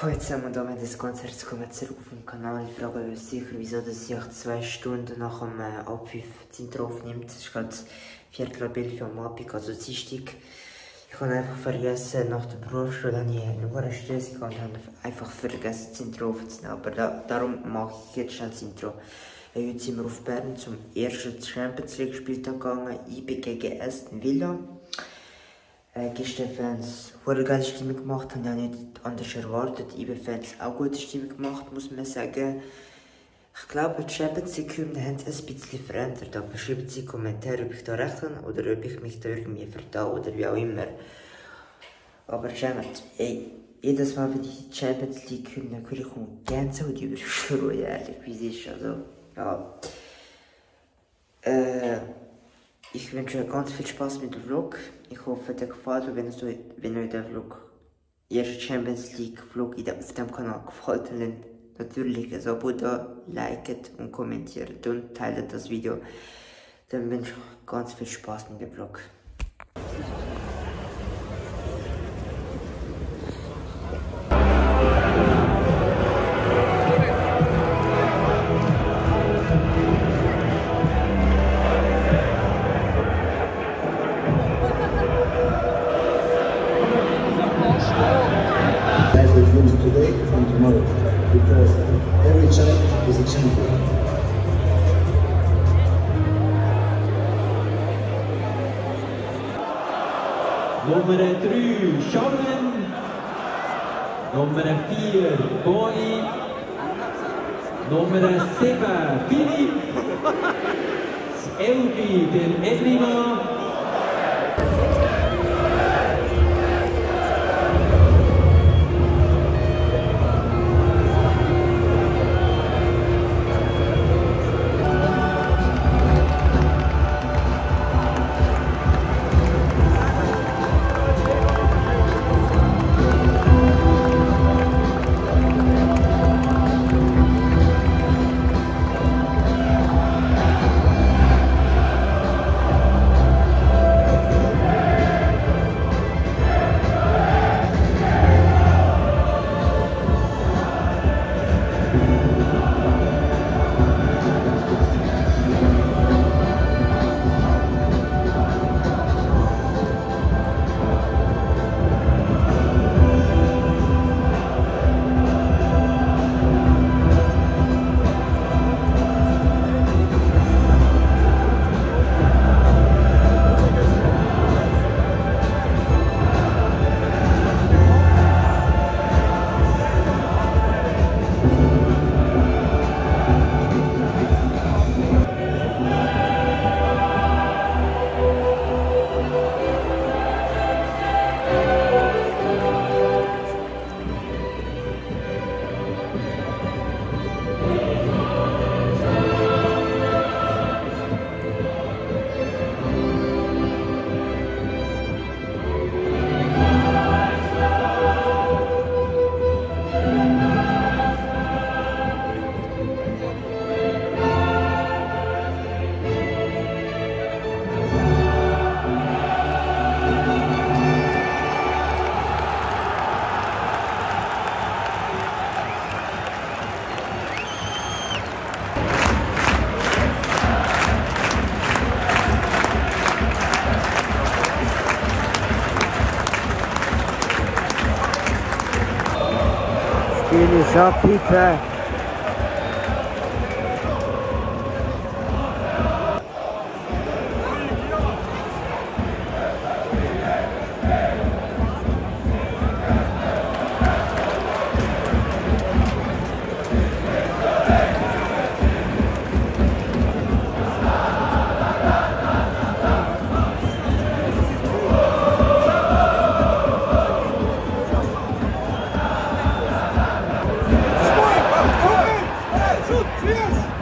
Heute zusammen hier mit das Konzert kommen zurück auf dem Kanal. Ich frage euch sicher, wieso dass ich zwei Stunden nach dem äh, Abpfiff das aufnimmt. Es ist gerade Viertel elf am Abend, also Dienstag. Ich habe einfach vergessen, nach der Berufsschule habe ich einen hohen Stress und habe einfach vergessen, das aufzunehmen. Aber da, darum mache ich jetzt schnell das Intro. Heute sind wir auf Bern zum ersten Champions League Spieltag gegangen, IB gegen Aston Villa. Äh, gestern Fans eine geile Stimmung gemacht, haben ja nicht anders erwartet. IB-Fans auch gute Stimmung gemacht, muss man sagen. Ich glaube, die Champions League-Hymne haben es ein bisschen verändert, aber schreibt sie in Kommentare, ob ich da recht habe oder ob ich mich da irgendwie vertaue oder wie auch immer. Aber Champions, ey, jedes Mal, wenn ich die Champions League-Hymne höre, kommt Gänsehaut über Schuhe, ehrlich, wie es ist. Also, ja. Äh, ich wünsche euch ganz viel Spaß mit dem Vlog. Ich hoffe, der gefällt euch, wenn, wenn euch der Vlog, erste Champions League Vlog auf dem Kanal gefällt, dann natürlich ein Abo da, liket und kommentiert und teilt das Video. Dann wünsche ich euch ganz viel Spaß mit dem Vlog. Because every child is a champion. Nummer 3, Shannon. Nummer 4, Boy. Nummer 7, Philipp. Das 11, der in the shop pizza Shoot! Yes!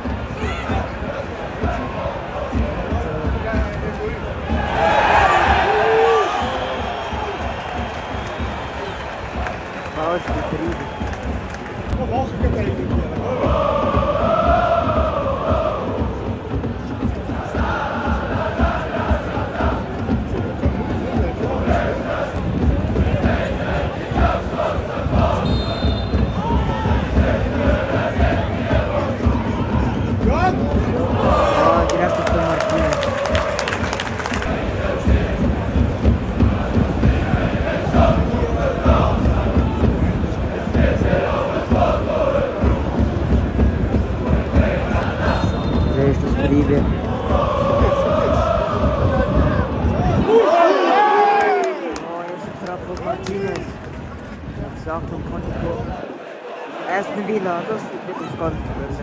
Aston Villa, das wird uns ganz gefallen.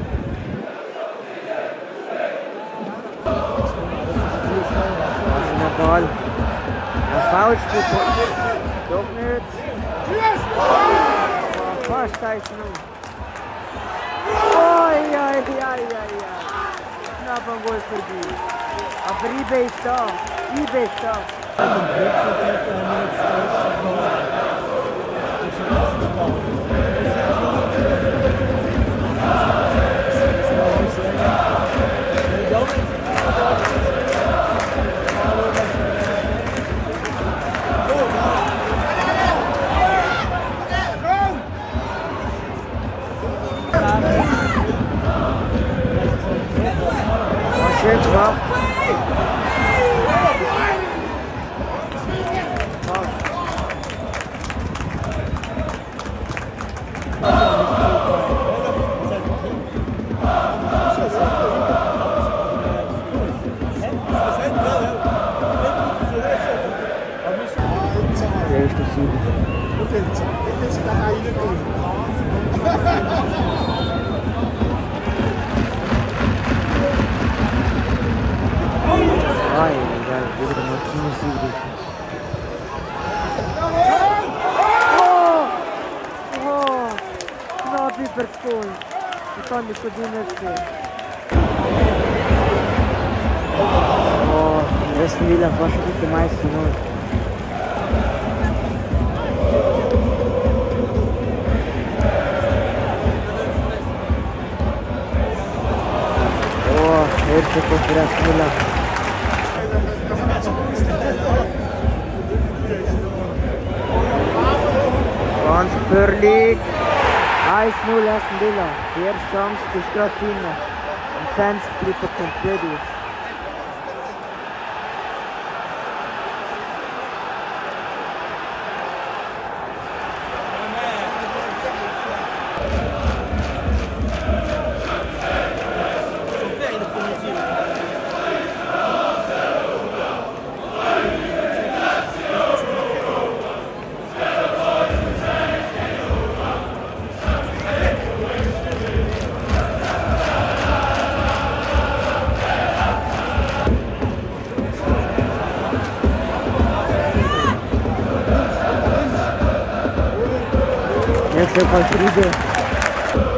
Also der Ball. Der Foulspiel. Doch nicht. Oh, fast 1 Oi, ai, ai, ai, ai. Knapp am Goal vorbei. Aber eBay ist da. platônico de energia. Oh, esse milha rocha que tem mais senhor. Hepsi konferansıyla. Transfer League 2-0 Aston Villa, pierwszą ze Und Fans Flipa Confederates. Und 20 Triple komplett aus. Jetzt wird mal Friede.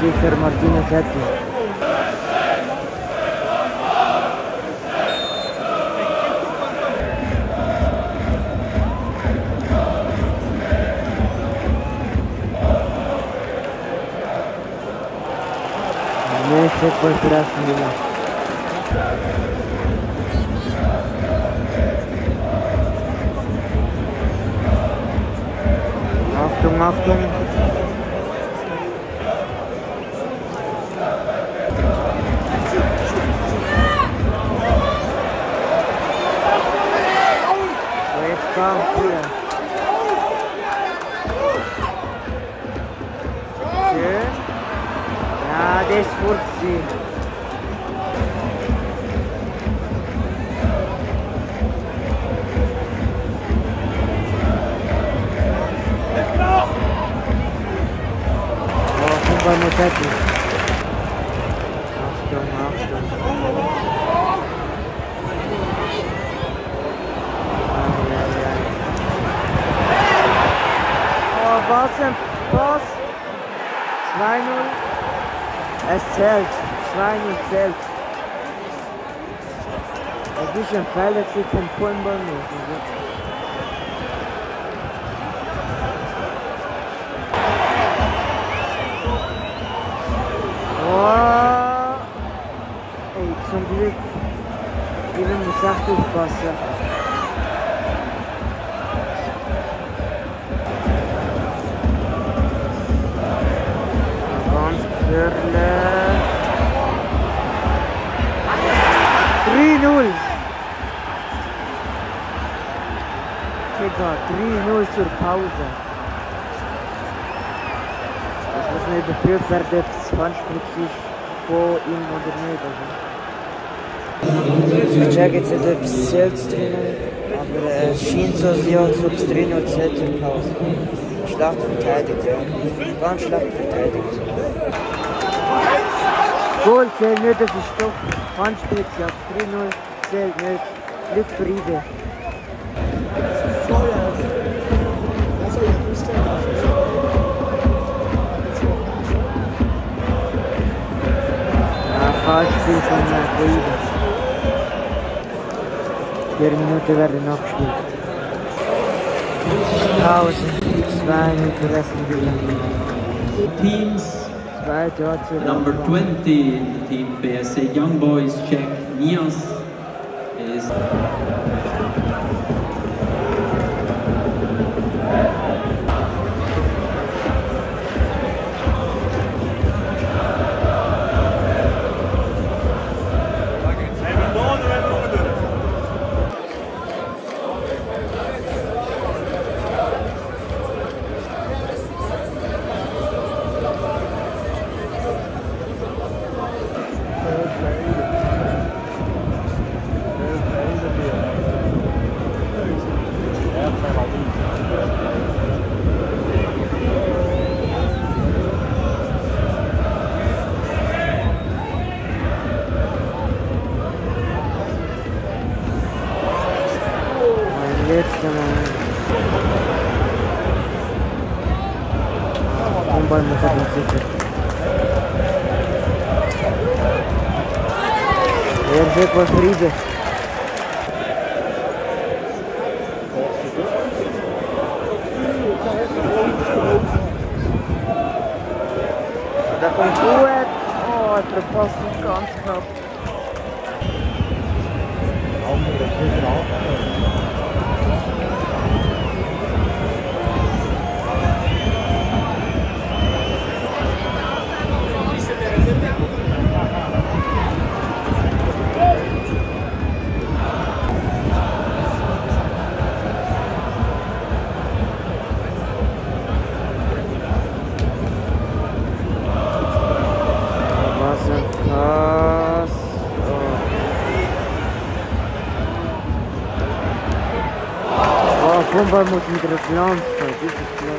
Sicher Martinez hätte. Nächste Konferenz wieder. Achtung, Achtung. So, jetzt kam hier. Schön. Moteti. Achtung, Achtung. Oh, was ein Pass. 2-0. Es zählt. 2-0 zählt. Es ist ein Fall, dass sie vom Oh. Ey, zum Glück. Eben gesagt, aufpassen. Ganz gefährlich. 3-0. Digga, 3-0 zur Pause. Das muss nicht überprüft werden, ob das Handspritz ist von ihm oder nicht. Also. Ich check jetzt nicht, ob es zählt drinnen, aber ja, als ob es drinnen zählt zur Pause. Schlecht verteidigt, ja. Ganz schlecht verteidigt. Goal zählt nicht, das ist doch Handspiel, ja. 3-0 zählt nicht. Glück für Oggi penso a una corrida. Per Teams. Number 20 in the team PSA Young Boys Czech Nias is Mein letzter Moment. Umball muss er den sicher. Er wird was Friede. Da kommt gut. Oh, er verpasst nicht ganz Oh, oh Pumba muss mit der Glanz sein. Das ist klar.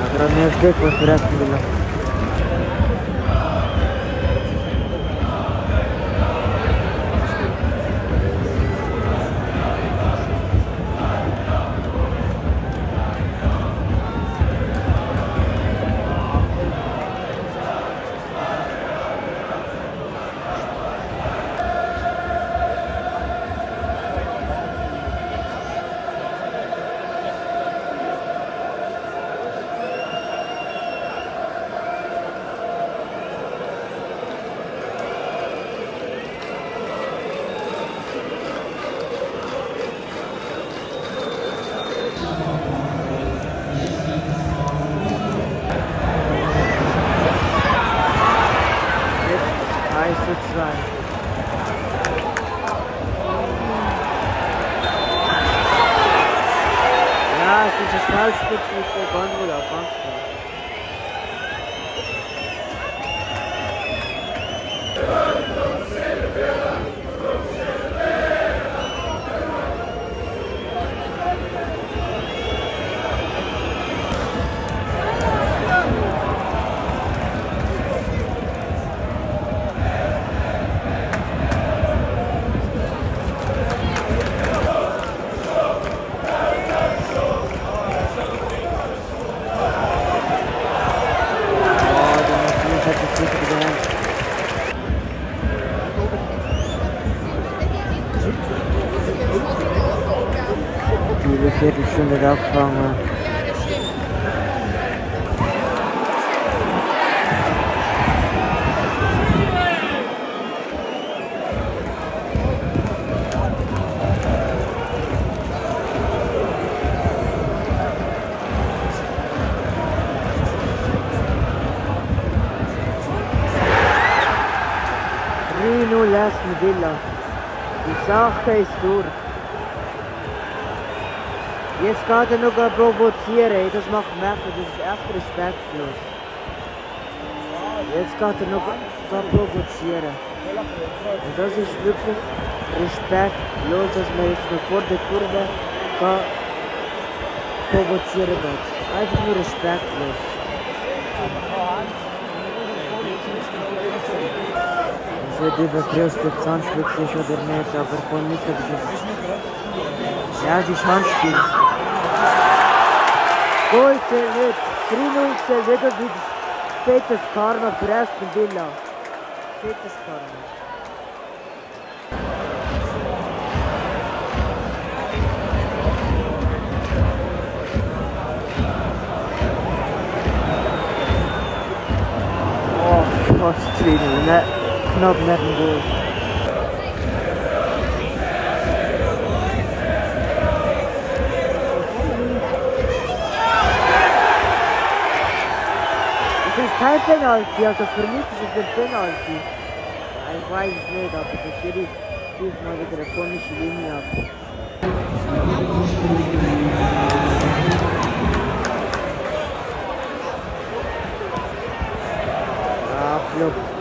Ja, gerade mehr Stück, was der 1 zu 2. Ja, es ist ein Foulspiel zwischen Gondel auf Bankstein. Viertelstunde da gefangen. Rino Villa. Die Sache ist durch. Jetzt geht er noch provozieren. Das macht Merkel, das ist echt. Jetzt geht er noch provozieren. Und das ist wirklich respektlos, dass man jetzt noch vor der Kurve provozieren geht. Einfach nur respektlos. Es wird überprüft, ob es Handspiel ist oder nicht. Ja, Handspiel. Goal zählt. 3-0 zählt wieder für fettes Karma für Aston Villa. Fettes Karma. Oh, fast 3-0. Ne, knapp neben Goal. Es ein Penalty. Ich weiß es nicht, aber der Schiri schießt mal wieder eine komische Linie ab. Ah, flop.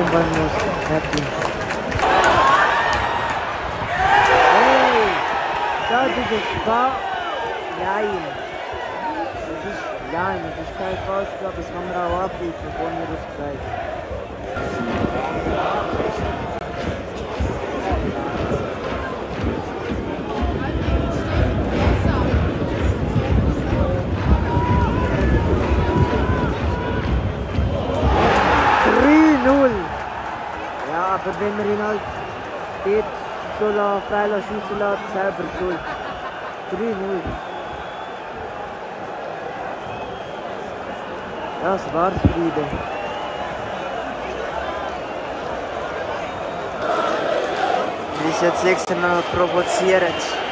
Schwimmbad muss happy. Hey, da dieses Fa... Nein. Das ist... Nein, das ist kein Faustschlag, das kann man auch abrufen, vor mir das gezeigt. So la- frei la- schiessen lässt, selber schuld. 3-0. Das war's, Friede. Ist jetzt nächstes Mal provoziert.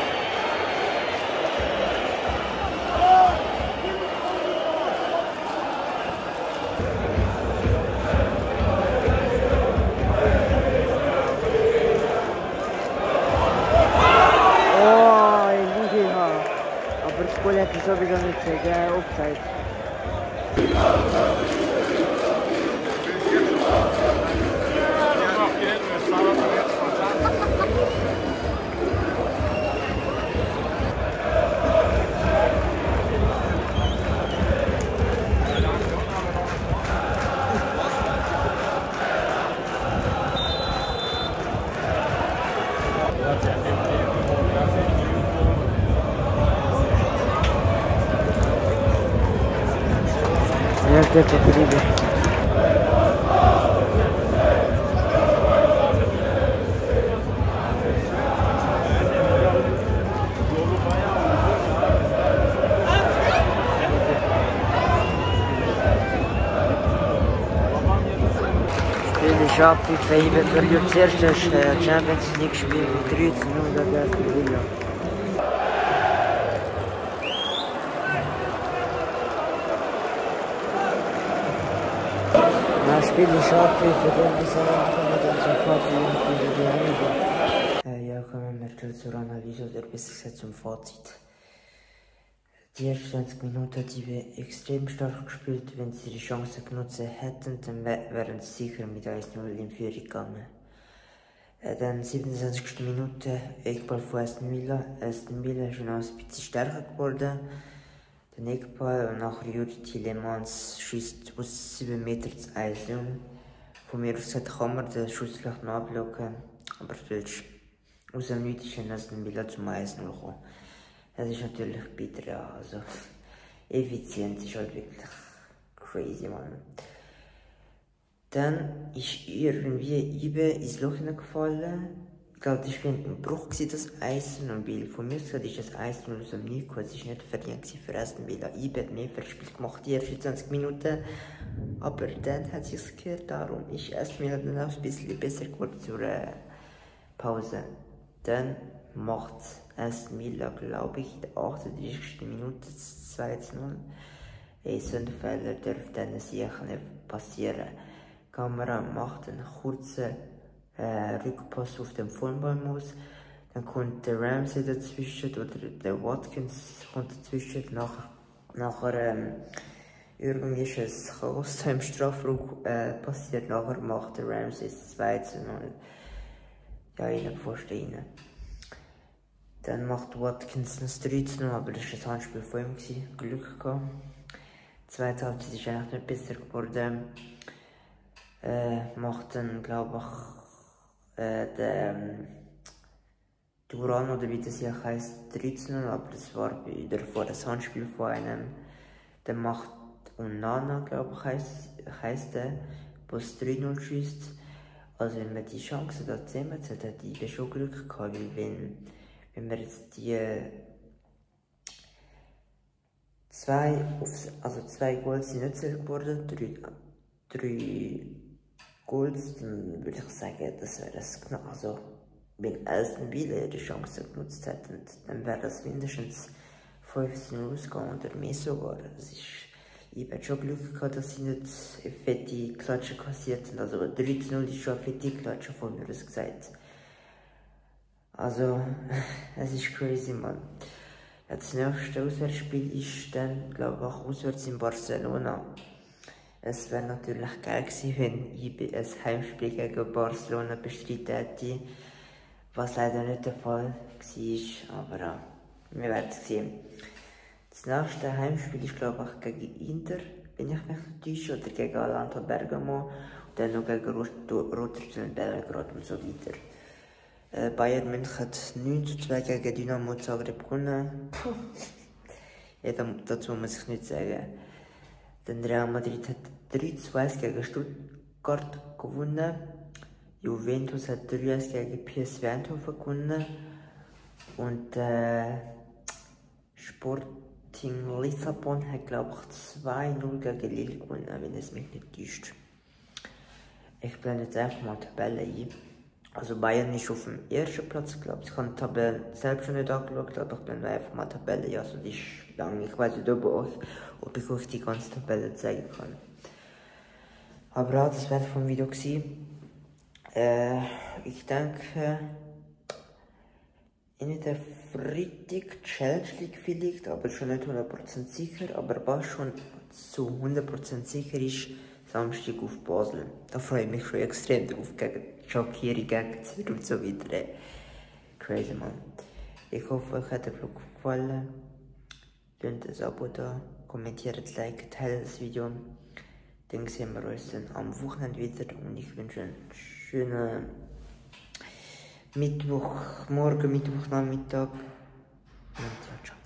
Abgepfiffen. Ich verliere das erste Champions League Spiel mit 3 zu 0 gegen Aston Villa. Ja, Spiel ist ist er angekommen, dann sofort die die Reinigung. Äh, ja, kommen wir zur Analyse besser gesagt zum Fazit. Die ersten 20 Minuten haben wir extrem stark gespielt. Wenn sie die Chance genutzt hätten, dann wä- wären sie sicher mit 1-0 in Führung gegangen. Äh, dann 27. Minute, Eckball von Aston Villa. Aston Villa ist schon ein bisschen stärker geworden. Der Eckball und nachher Juri Tillemans schießt aus 7 Meter zu 1 Von mir aus kann man den Schuss vielleicht noch ablocken, aber es ist aus dem Nichts ist Aston Villa zum 1 gekommen. Das ist natürlich bitter, ja. Also, Effizienz ist halt wirklich crazy, man. Dann ist irgendwie Ibe ins Loch gefallen. ich glaube, das war ein Bruch, das 1 Biel. Von mir aus ist das 1 0 aus dem Nichts Es war nicht verdient für Aston Villa. IB hat mehr Spiel gemacht, die ersten 20 Minuten. Aber dann hat es sich gehört, darum ist Aston Villa dann auch ein bisschen besser geworden zur äh, Pause. Dann macht Aston Villa, glaube ich, der 38. Minute 2 0. Ein Sündenfehler darf dann sicher nicht passieren. Die Kamera macht einen kurzen äh, Rückpass auf den Fullball muss. Dann kommt der Ramsey dazwischen oder der Watkins kommt dazwischen. Nach, nachher ähm, irgendwie ist es Chaos im Strafraum äh, passiert. Nachher macht der Ramsey das 2 zu 0. Ja, Pfosten rein. Dann macht Watkins das 3 zu 0, aber das war ein Handspiel von ihm. Gewesen. Glück gehabt. Zweite Halbzeit ist eigentlich nicht besser geworden. Äh, macht dann, glaube ich, äh, der ähm, Duran oder wie das hier heißt, 13 aber das war wieder vor das Handspiel von einem, der macht Unana, glaube ich, heißt, heißt der, was 3-0 schießt. Also wenn man die Chance da zusammen hat, hat die schon Glück gehabt, weil wenn, wenn wir jetzt die zwei, also zwei Goals sind nicht zählt geworden, drei, drei Goals, dann würde ich sagen, das wäre das genau. Also, wenn Aston Villa die Chance genutzt hätten, dann wäre das mindestens 15 ausgegangen oder mehr sogar. Das ist, ich habe schon Glück gehabt, dass sie nicht fette Klatsche kassiert haben. Also 13-0 ist schon eine fette Klatsche von mir aus gesagt. Also, es ist crazy, man. Das nächste Auswärtsspiel ist dann, glaube ich, auswärts in Barcelona. Es wäre natürlich geil gewesen, wenn ich ein Heimspiel gegen Barcelona bestreiten hätte, was leider nicht der Fall war, aber ja, wir werden es sehen. Das nächste Heimspiel ist glaube ich gegen Inter, wenn ich mich nicht täusche, oder gegen Atalanta Bergamo und dann noch gegen Rotterdam Belgrad und so weiter. Äh, Bayern München hat 9 zu 2 gegen Dynamo Zagreb gewonnen. ja, dazu muss ich nicht sagen. Dann Real Madrid hat 3 zu 1 gegen Stuttgart gewonnen. Juventus hat 3 1 gegen PSV Eindhoven gewonnen. Und äh, Sporting Lissabon hat, glaube ich, 2-0 gegen Lille gewonnen, wenn es mich nicht täuscht. Ich blende jetzt einfach mal die Tabelle ein. Also Bayern ist auf dem ersten Platz, glaube ich. Ich habe die Tabelle selbst schon nicht angeschaut, aber ich blende einfach mal Tabelle. Also die ist lang. Ich weiß nicht, ob, euch, ob ich euch die ganze Tabelle zeigen kann. Aber ja, das wäre vom Video gewesen. Äh, ich denke, in der Freitag Challenge League vielleicht, aber schon nicht 100% sicher. Aber was schon zu 100% sicher ist, Samstag auf Basel. Da freue ich mich schon extrem drauf, gegen Schockierung, gegen Zürich und so weiter. Crazy, man. Ich hoffe, euch hat der Vlog gefallen. Lasst ein Abo da, kommentiert, like, teilt das Video. Dann sehen wir uns dann am Wochenende wieder und ich wünsche einen schönen Mittwoch, morgen, Mittwochnachmittag. Und ja, ciao.